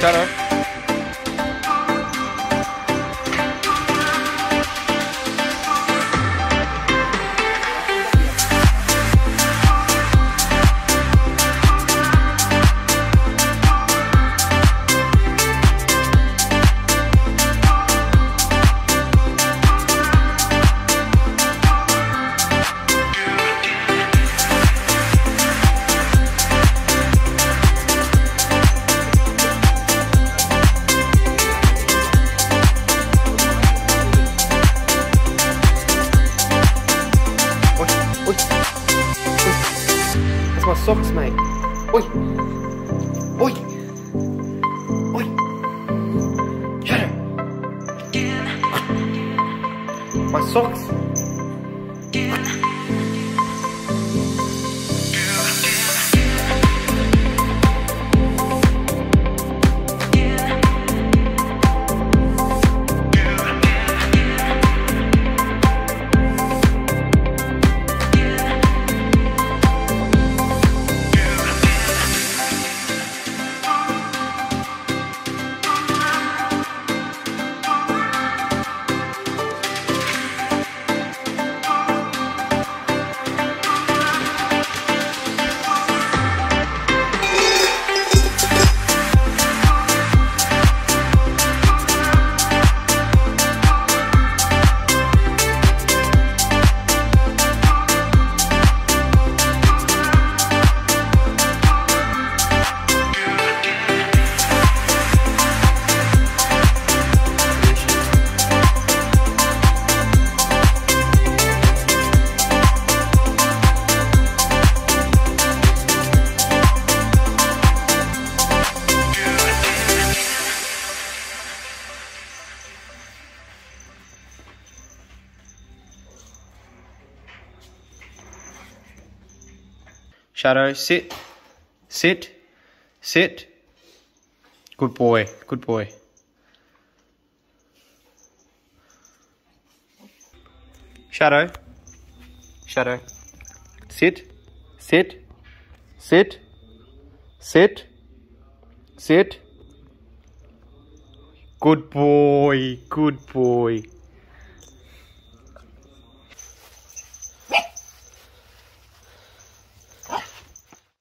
Shout. Oi. Oi. That's my socks, mate. Oi. Oi. Oi. Shut up. My socks. Shadow, sit. Sit. Sit. Good boy. Good boy. Shadow. Shadow. Sit. Sit. Sit. Sit. Sit. Good boy. Good boy.